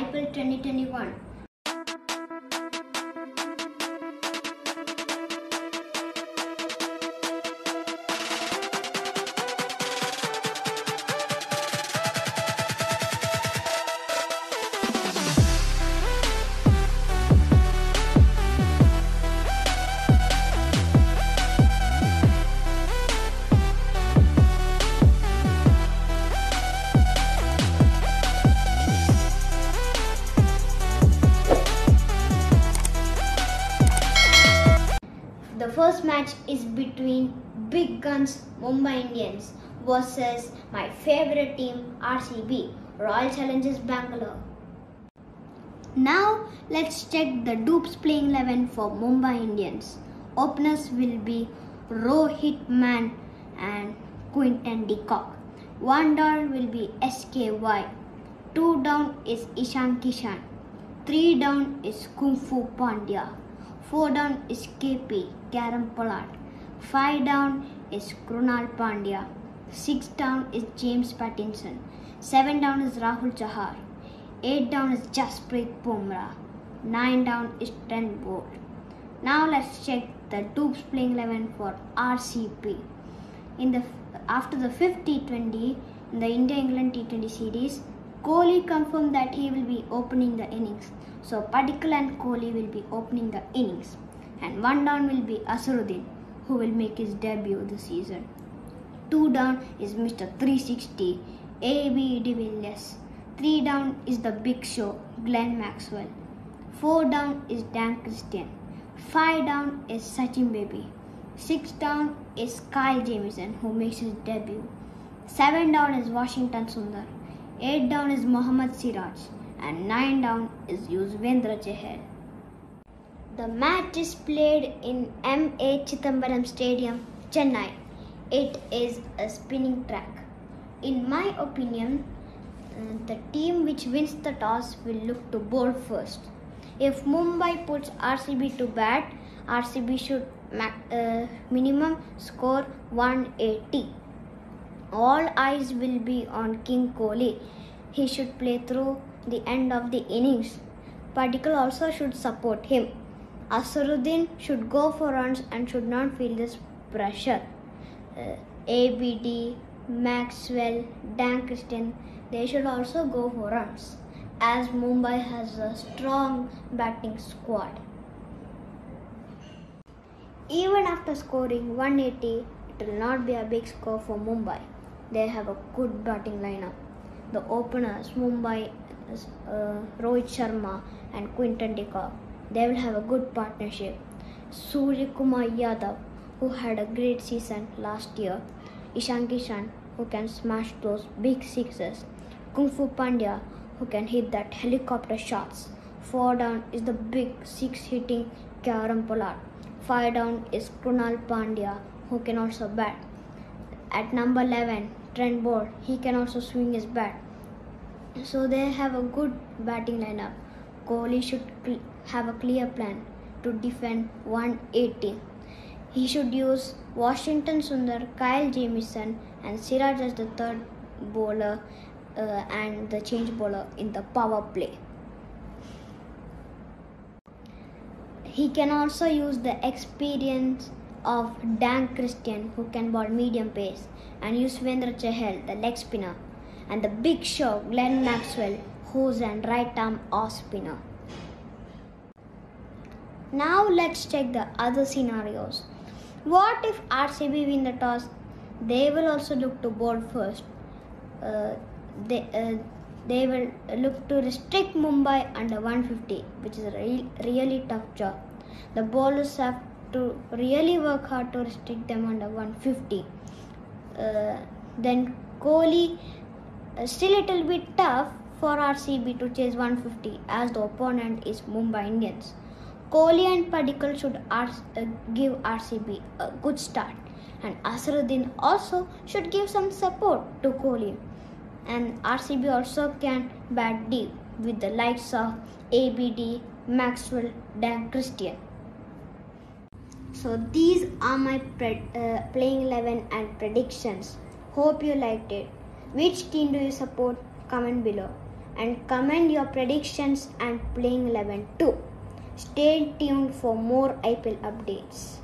IPL 2021. The first match is between Big Guns Mumbai Indians versus my favorite team RCB Royal Challengers Bangalore. Now let's check the Doops playing 11 for Mumbai Indians. Openers will be Rohit Man and Quinton de Kock. One down will be SKY. Two down is Ishan Kishan. Three down is Kung Fu Pandya. Four down is KP, Kieron Pollard. Five down is Krunal Pandya. Six down is James Pattinson. Seven down is Rahul Chahar. Eight down is Jasprit Bumrah. Nine down is Trent Boult. Now let's check the Doops playing 11 for RCB. In the after the fifth T20 in the India England T20 series, Kohli confirmed that he will be opening the innings. So Padikkal and Kohli will be opening the innings, and one down will be Azharuddeen, who will make his debut this season. Two down is Mr. 360, A.B. de Villiers. Three down is the Big Show, Glenn Maxwell. Four down is Dan Christian. Five down is Sachin Baby. Six down is Kyle Jamieson, who makes his debut. Seven down is Washington Sundar. Eight down is Mohammad Siraj. And nine down is Yuzvendra Chahal. The match is played in M.A. Chidambaram Stadium, Chennai. It is a spinning track. In my opinion, uh, the team which wins the toss will look to bowl first. If Mumbai puts RCB to bat, RCB should uh, minimum score 180. All eyes will be on King Kohli. He should play through the end of the innings. Padikkal also should support him. Azharuddeen should go for runs and should not feel this pressure. Uh, ABD, Maxwell, Dan Christian, they should also go for runs as Mumbai has a strong batting squad. Even after scoring 180, it will not be a big score for Mumbai. They have a good batting lineup. The openers, Mumbai, uh, Rohit Sharma and Quinton de Kock, they will have a good partnership. Surya Kumar Yadav, who had a great season last year. Ishan Kishan, who can smash those big sixes. Kung Fu Pandya, who can hit that helicopter shots. Four down is the big six hitting Kieron Pollard. Five down is Krunal Pandya, who can also bat. At number 11, Trent Boult, he can also swing his bat. So they have a good batting lineup. Kohli should have a clear plan to defend 180. He should use Washington Sundar, Kyle Jamieson, and Siraj as the third bowler uh, and the change bowler in the power play. He can also use the experience of Dan Christian, who can bowl medium pace, and Yuzvendra Chahal, the leg spinner, and the big show Glenn Maxwell, who's an right arm off spinner. Now let's check the other scenarios. What if RCB win the toss? They will also look to bowl first. Uh, they, uh, they will look to restrict Mumbai under 150, which is a re- really tough job. The bowlers have to really work hard to restrict them under 150. Uh, then Kohli, uh, still a little bit tough for RCB to chase 150 as the opponent is Mumbai Indians. Kohli and Padikkal should R- uh, give RCB a good start, and Azharuddeen also should give some support to Kohli. And RCB also can bat deep with the likes of ABD, Maxwell, Dan Christian. So these are my uh, playing 11 and predictions. Hope you liked it. Which team do you support? Comment below and comment your predictions and playing 11 too. Stay tuned for more IPL updates.